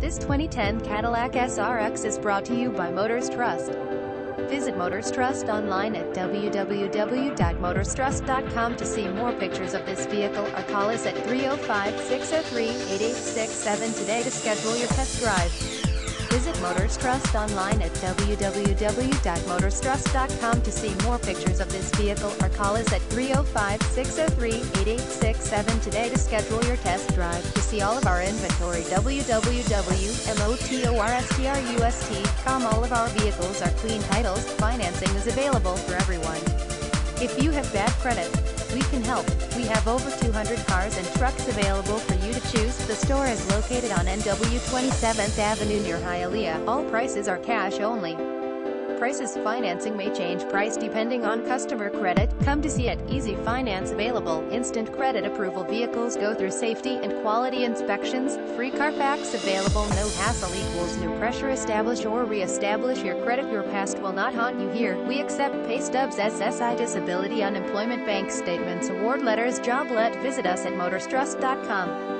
This 2010 Cadillac SRX is brought to you by Motors Trust. Visit Motors Trust online at www.motorstrust.com to see more pictures of this vehicle or call us at 305-603-8867 today to schedule your test drive. Visit Motors Trust online at www.motorstrust.com to see more pictures of this vehicle or call us at 305-603-8867 today to schedule your test drive. To see all of our inventory, www.motorstrust.com. All of our vehicles are clean titles. Financing is available for everyone. If you have bad credit, can help. We have over 200 cars and trucks available for you to choose. The store is located on NW 27th Avenue near Hialeah. All prices are cash only. Prices financing may change price depending on customer credit. Come to see it. Easy finance available. Instant credit approval vehicles go through safety and quality inspections. Free Carfax available. No hassle equals no pressure. Establish or re-establish your credit. Your past will not haunt you here. We accept pay stubs, SSI disability, unemployment bank statements, award letters, job let. Visit us at motorstrust.com.